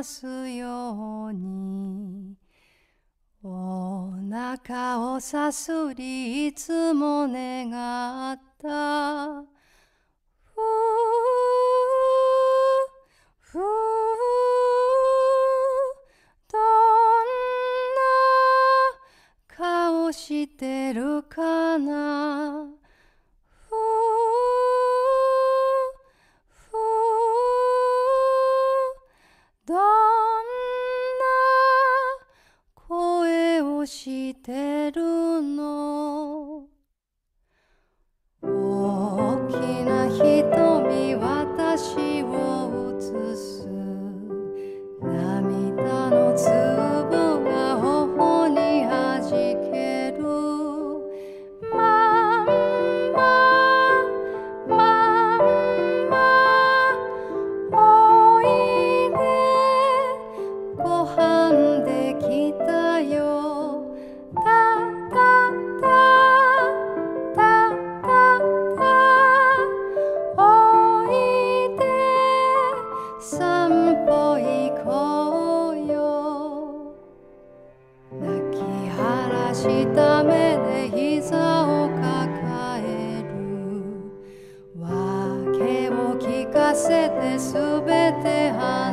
ますように。お腹をさすりいつも願った。ふふどんな顔してるか hasetne subete han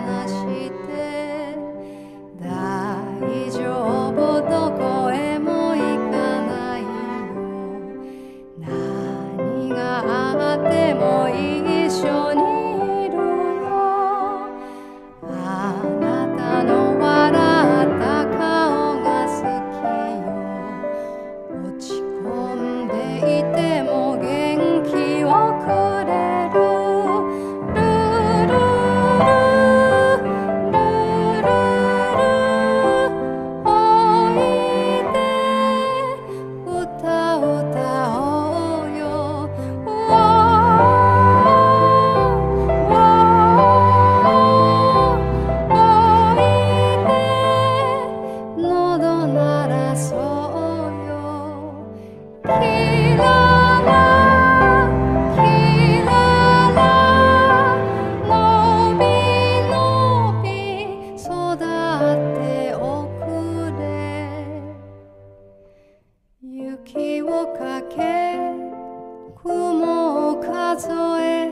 え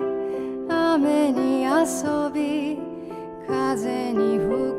雨に遊び風に吹く。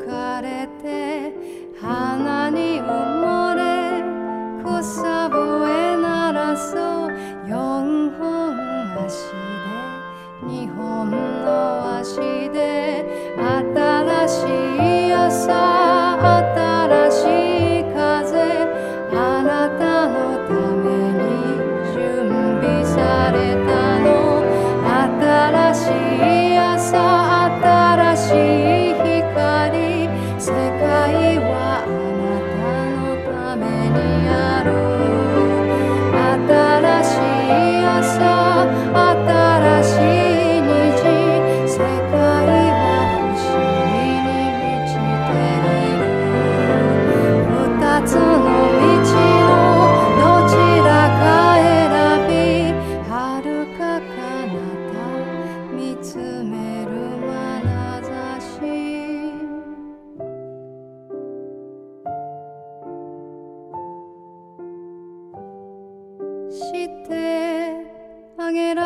上げら